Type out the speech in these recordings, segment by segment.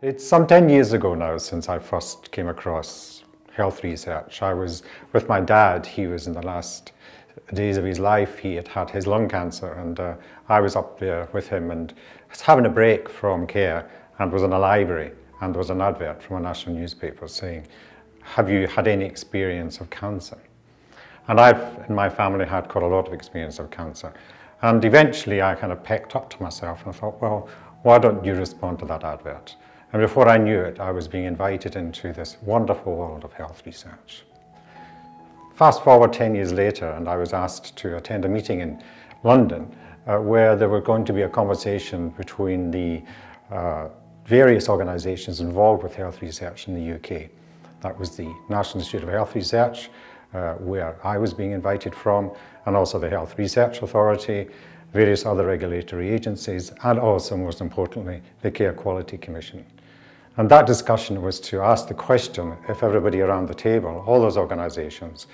It's some 10 years ago now since I first came across health research. I was with my dad, he was in the last days of his life, he had had his lung cancer and uh, I was up there with him and was having a break from care and was in a library and there was an advert from a national newspaper saying, have you had any experience of cancer? And I've, in my family, had quite a lot of experience of cancer. And eventually I kind of pecked up to myself and I thought, well, why don't you respond to that advert? And before I knew it, I was being invited into this wonderful world of health research. Fast forward 10 years later, and I was asked to attend a meeting in London uh, where there were going to be a conversation between the uh, various organisations involved with health research in the UK. That was the National Institute of Health Research, uh, where I was being invited from, and also the Health Research Authority, various other regulatory agencies, and also, most importantly, the Care Quality Commission. And that discussion was to ask the question if everybody around the table, all those organisations,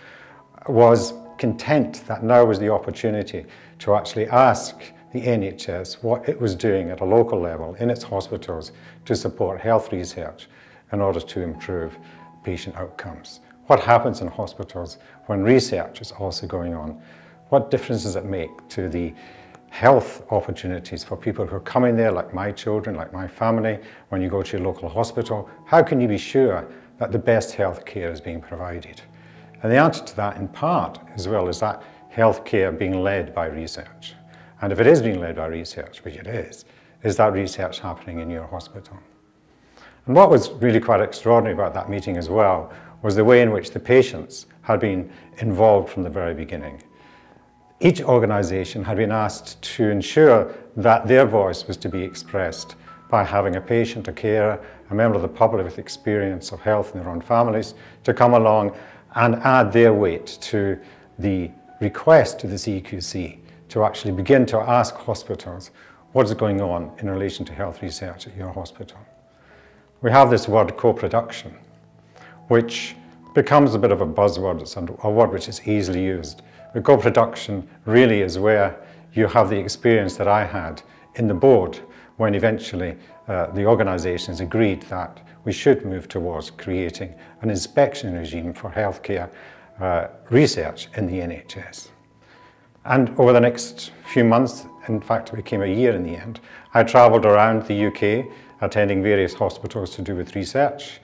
was content that now was the opportunity to actually ask the NHS what it was doing at a local level in its hospitals to support health research in order to improve patient outcomes. What happens in hospitals when research is also going on? What difference does it make to the health opportunities for people who are coming there, like my children, like my family, when you go to your local hospital? How can you be sure that the best health care is being provided? And the answer to that, in part, as well, is that health care being led by research. And if it is being led by research, which it is, is that research happening in your hospital? And what was really quite extraordinary about that meeting as well was the way in which the patients had been involved from the very beginning each organisation had been asked to ensure that their voice was to be expressed by having a patient, a carer, a member of the public with experience of health in their own families to come along and add their weight to the request to the CQC to actually begin to ask hospitals what is going on in relation to health research at your hospital. We have this word co-production, which becomes a bit of a buzzword, it's a word which is easily used. The co-production really is where you have the experience that I had in the board when eventually uh, the organisations agreed that we should move towards creating an inspection regime for healthcare uh, research in the NHS. And over the next few months, in fact it became a year in the end, I travelled around the UK attending various hospitals to do with research,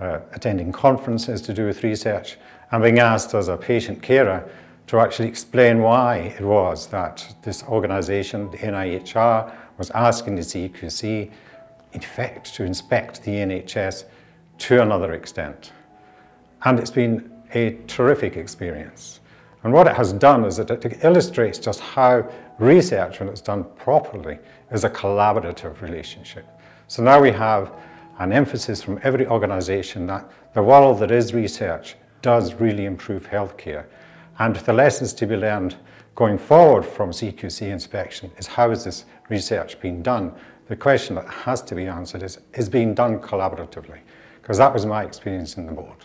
uh, attending conferences to do with research, and being asked as a patient carer to actually explain why it was that this organisation, the NIHR, was asking the CQC, in fact, to inspect the NHS to another extent. And it's been a terrific experience. And what it has done is that it illustrates just how research, when it's done properly, is a collaborative relationship. So now we have an emphasis from every organisation that the world that is research does really improve healthcare and the lessons to be learned going forward from CQC inspection is how is this research being done? The question that has to be answered is, is being done collaboratively? Because that was my experience in the board.